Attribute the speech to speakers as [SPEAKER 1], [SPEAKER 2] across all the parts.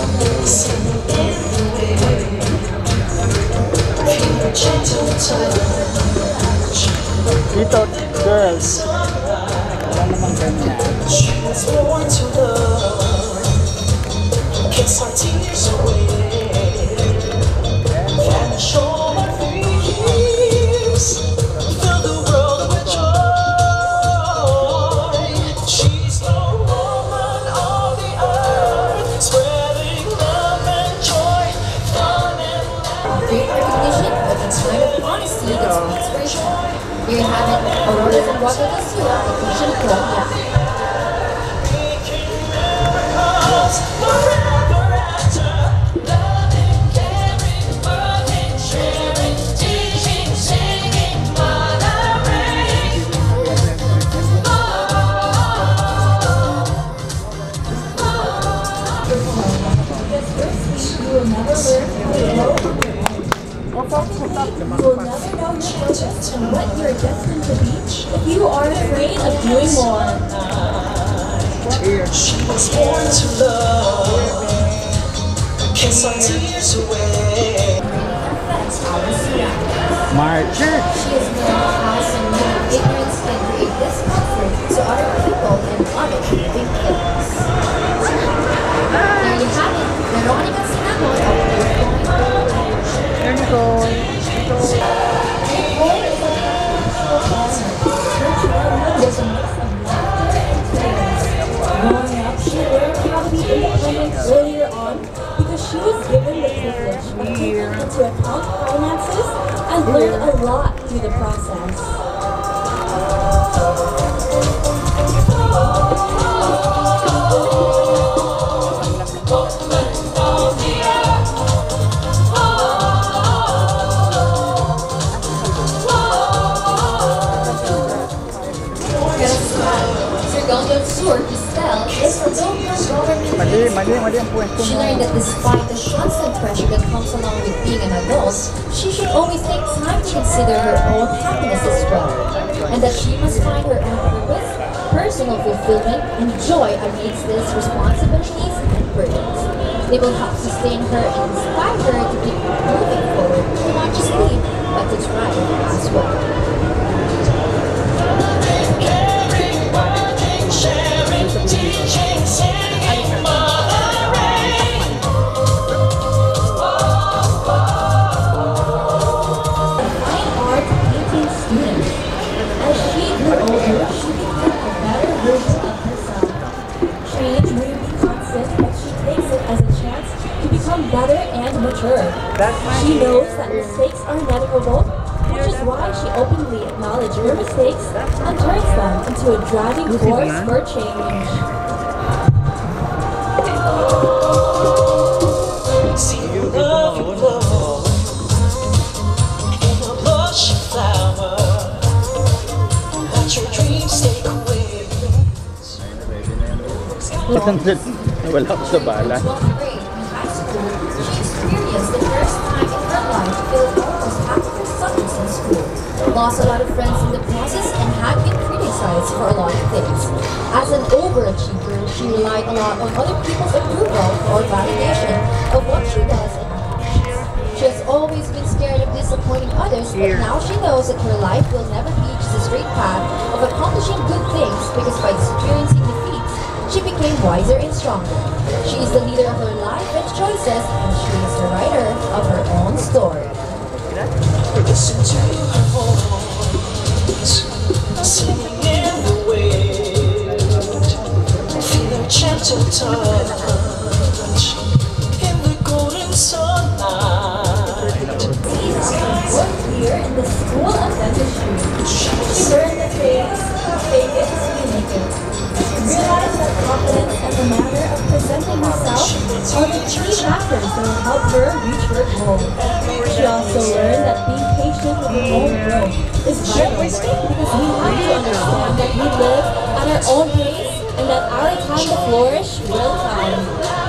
[SPEAKER 1] Dito,
[SPEAKER 2] you have Zamboanga del Sur, Vacation Colombia.
[SPEAKER 3] making miracles
[SPEAKER 2] You will never know your and what you are destined to be if you are afraid of doing more.
[SPEAKER 3] She was born to love. Kiss our tears away.
[SPEAKER 1] Marcher.
[SPEAKER 2] She has learned how some ignorance can create discomfort to other people and other things. There you have it, Veronica
[SPEAKER 1] There you go.
[SPEAKER 2] Nicole
[SPEAKER 1] Mali, mali, mali ang pwesto
[SPEAKER 2] She learned that despite the constant pressure that comes along with being an adult, she should always take time to consider her own happiness as well. And that she must find her own purpose, personal fulfillment, and joy amidst these responsibilities and burdens. They will help sustain her and inspire her to keep moving forward, to not just live, but to thrive as well. For.
[SPEAKER 3] See you love. In a lush flower. Let your dreams take away.
[SPEAKER 1] Wala ako sa bala.
[SPEAKER 2] 12th grade in she experienced the first time in her life feeling almost half of her studies in school. Lost a lot of friends in the process and had been criticized for a lot of things. As an overachiever, she relied a lot on other people's approval or validation of what she does and actions. She has always been scared of disappointing others, but now she knows that her life will never reach the straight path of accomplishing good things because by experiencing defeats, she became wiser and stronger. She is the leader of her life and choices, and she is the writer of her own story.
[SPEAKER 3] Listen to her voice, in the golden sunlight.
[SPEAKER 2] The it it. That confidence manner of presenting herself are the key factors that will help her reach her goal. She also learned that being patient with her own growth is vital because we have to understand that we live at our own pace and that our time to flourish will come.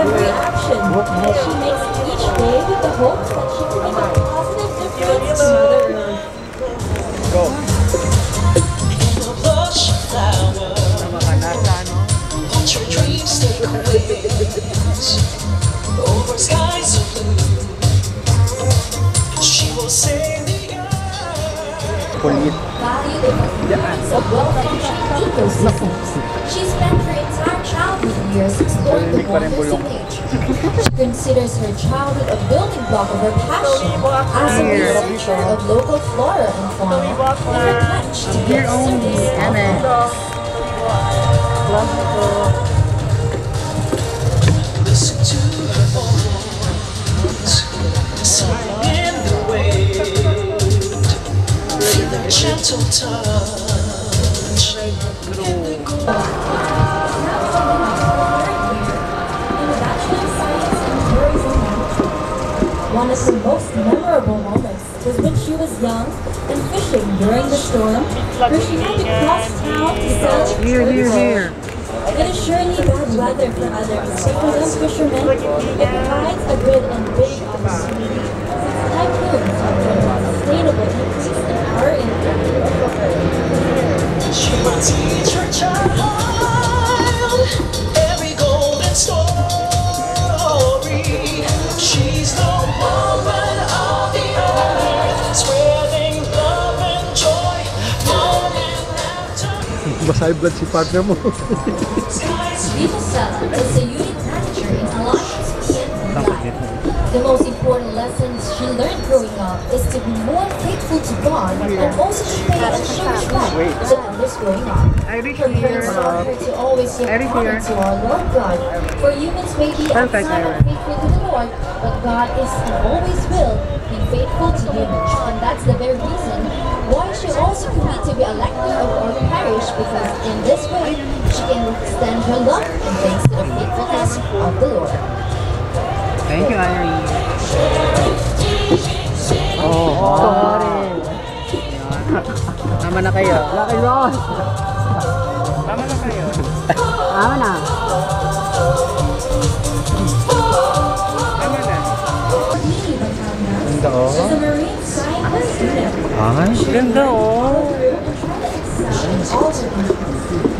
[SPEAKER 2] Every action that she makes each day with the hopes that she can make a positive difference to Mother Earth.
[SPEAKER 3] flower. Watch your dreams take wings over skies of blue. She will save the earth.
[SPEAKER 1] Kulit.
[SPEAKER 2] The influence of well-functioning ecosystems, she spent her entire childhood years exploring the
[SPEAKER 1] Tahimik
[SPEAKER 2] wonders of nature. She considers her childhood a building block of her passion as a researcher of local flora and fauna and her pledge to give service of
[SPEAKER 3] Listen to her
[SPEAKER 2] of her most memorable moments was when she was young and fishing during the storm, where she had to cross town to sell here, here, here. It is surely bad weather for others, but for those fishermen, it provides a good and big opportunity. Since typhoons are a sustainable increase in our income.
[SPEAKER 3] She will teach her child laughter.
[SPEAKER 4] Basa blood si partner mo.
[SPEAKER 2] Viva Stella is a unit manager in Alliance Kids The most important lessons she learned growing up is to be more faithful to God and also to pay and show respect to others growing up. Her parents taught her to always give honor to our Lord God, for humans may be outside and faithful to the Lord, but God is and always will be faithful to humans. And that's the very reason why she also agreed to be elected of our parish because in this way she can extend her love and thanks to the faithfulness of the Lord.
[SPEAKER 5] Thank you, Irene. Oh, sorry. Tama na kayo.
[SPEAKER 4] Lucky Ross!
[SPEAKER 5] Tama na kayo.
[SPEAKER 4] Tama na.
[SPEAKER 5] Tama na.
[SPEAKER 2] Lily Batangas is a marine science student.
[SPEAKER 4] Ay,
[SPEAKER 5] Ganda oh.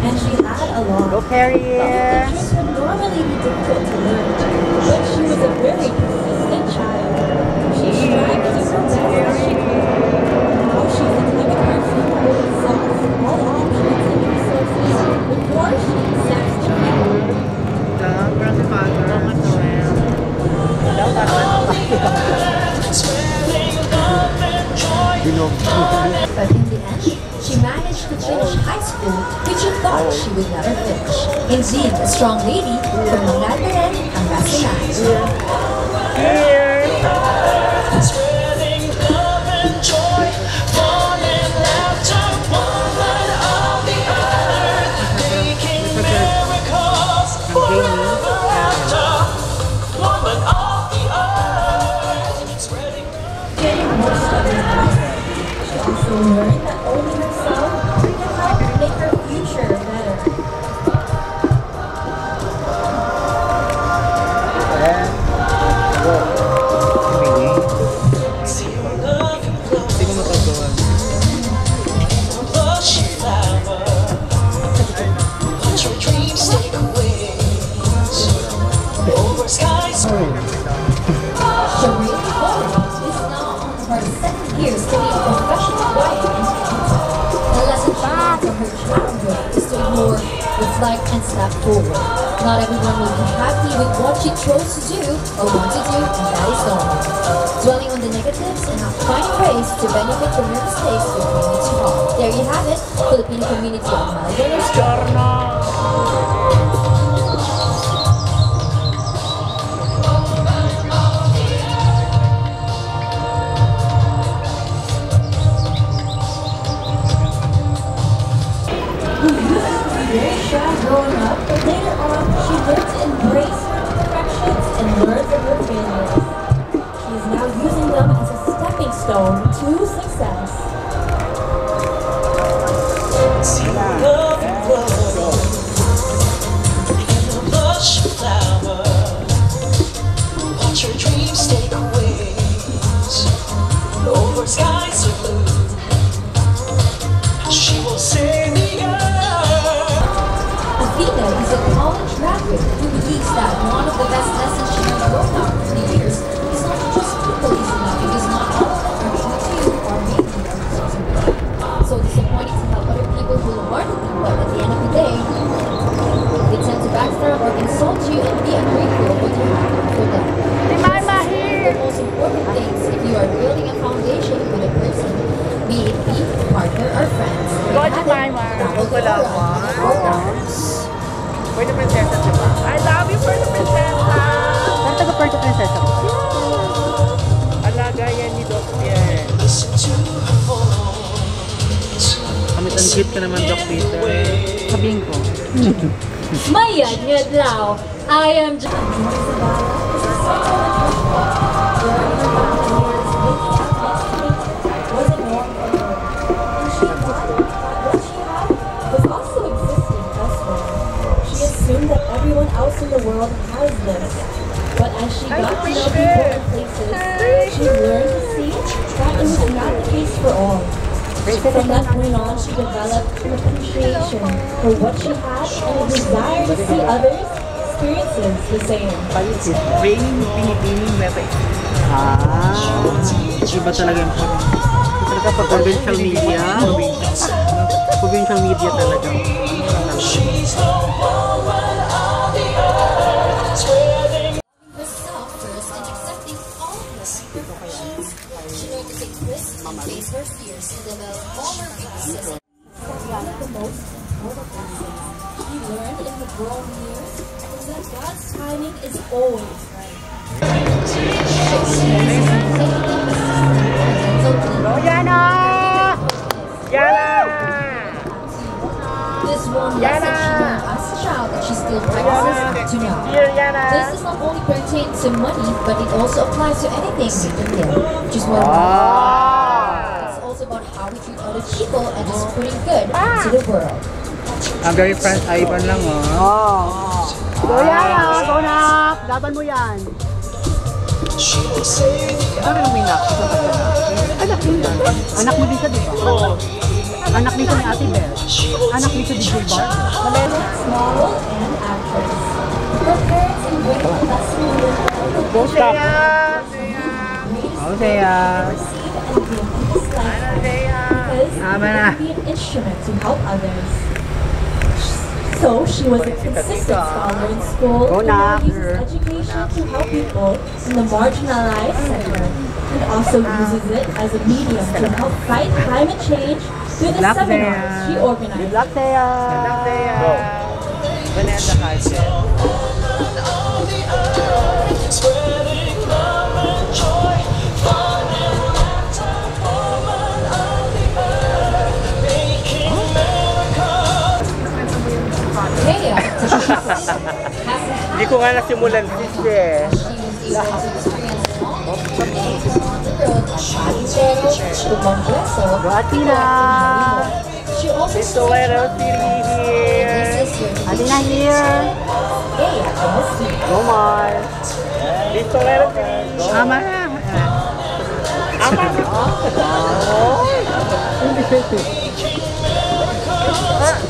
[SPEAKER 2] And she had a lot.
[SPEAKER 5] Go Carrier.
[SPEAKER 2] Teachers would normally be difficult to learn, but she was a very persistent child. She strived to do her she could. Oh, now she's the type of person who will exhaust all options and resources before she accepts defeat.
[SPEAKER 5] Parang si Father. Daw parang
[SPEAKER 3] Spreading love oh, and joy.
[SPEAKER 2] But in the end, she managed to finish high school, which she thought she would never finish. Indeed, a strong lady from Mangaldaran and Basilan. Chose to do or want to do, and that is normal. Dwelling on the negatives and finding ways to benefit from your mistakes will bring you to harm. There you have it, Filipino community of Melbourne, She is now using them as a stepping stone to success.
[SPEAKER 3] Watch her dreams take wings over skies of blue. She will sing the earth.
[SPEAKER 2] Athena is a college who believes that one of the best lessons she has learned out
[SPEAKER 5] Kamit ang cute ka naman, Doc Peter.
[SPEAKER 4] Sabihin ko.
[SPEAKER 2] Mayad nga. I am just...
[SPEAKER 6] She assumed that everyone else in the world has this. But as she got to know people and places, she learned to see that it was not the case for all. From that point on, she developed an appreciation for what she had and a desire to see others' experiences the same.
[SPEAKER 5] Raining Pinipining Meta.
[SPEAKER 4] Ah.
[SPEAKER 5] Iba talaga yung
[SPEAKER 4] Talaga pag
[SPEAKER 5] provincial media.
[SPEAKER 4] provincial media talaga.
[SPEAKER 3] She's the woman
[SPEAKER 2] develop all weaknesses.
[SPEAKER 6] One of the most important lessons she learned in her grown years is that God's timing is always right.
[SPEAKER 5] Yana! Yana!
[SPEAKER 2] This one lesson she learned as a child that she still practices to now. This does not only pertain to money, but it also applies to anything we can give, which is what how we treat other people and just putting good into the world.
[SPEAKER 5] I'm very friend Ivan lang oh.
[SPEAKER 4] Oh. Go yan ah. Go nak. Laban mo yan. Ano yung minak? Anak mo yan. Anak mo din siya, di ba? Oo. Anak siya ni Ate Bel. Anak siya ni Jill Barber.
[SPEAKER 6] Model and actress. In the
[SPEAKER 5] Go stop!
[SPEAKER 6] Be an instrument to help others. So she was a consistent scholar in school
[SPEAKER 4] Go
[SPEAKER 6] and now uses education to help people in the marginalized sector and also uses it as a medium to help fight climate change through the
[SPEAKER 5] Luck
[SPEAKER 6] seminars
[SPEAKER 5] there.
[SPEAKER 6] she organized.
[SPEAKER 2] Palicero, Lumangweso,
[SPEAKER 4] Go Atina.
[SPEAKER 2] She also
[SPEAKER 5] So where else
[SPEAKER 2] studied
[SPEAKER 5] Siri here?
[SPEAKER 2] this year to
[SPEAKER 4] Atina here. Go Mar.
[SPEAKER 5] Dito where else Siri? Ama na. Ama na. Profe.
[SPEAKER 6] Growing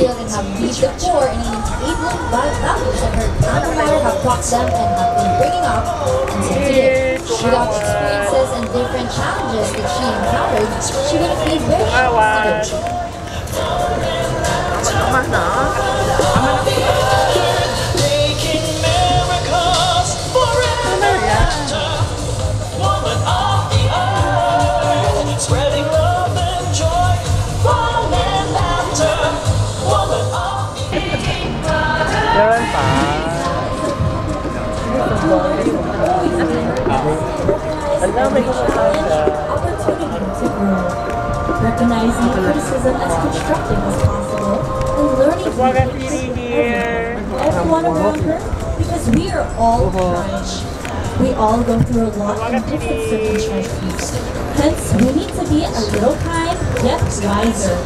[SPEAKER 6] and has
[SPEAKER 2] instilled and have reached the core and enabling values that her grandmother have taught them and have been bringing up. Until She got experiences and different challenges that she encountered, she would have been very.
[SPEAKER 3] Ama Alam, may kumakain
[SPEAKER 6] opportunity to grow. Recognizing criticism as constructive as possible and learning
[SPEAKER 3] here.
[SPEAKER 6] everyone around her because we are all kind. We all go through a lot in different circumstances. Hence, we need to be a little kind yet wiser.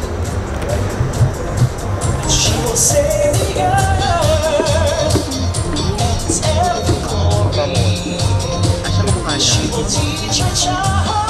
[SPEAKER 7] 我替你穿。